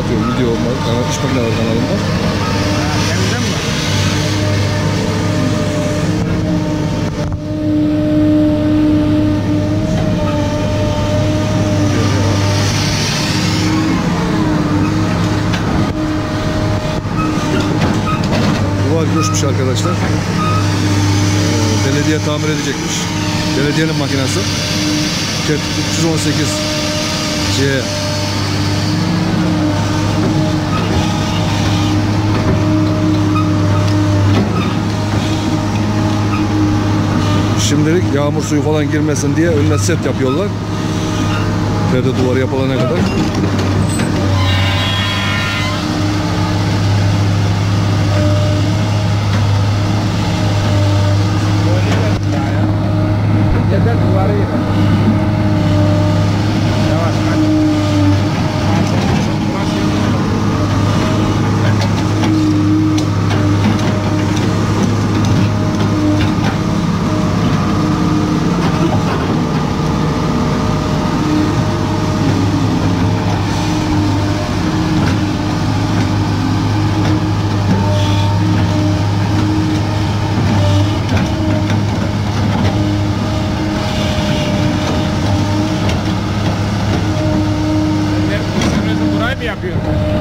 atıyorum video olmaz. Yani 3 makine var kanalımda. Mi? Duvar arkadaşlar. Ee, belediye tamir edecekmiş. Belediyenin makinesi. 318 C Şimdilik yağmur suyu falan girmesin diye önüne set yapıyorlar. Perde duvarı yapılana kadar. Gabriel.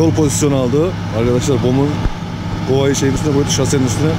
Yol pozisyonu aldı. Arkadaşlar bomun kovayı şeyin üstüne koydu şasenin üstüne.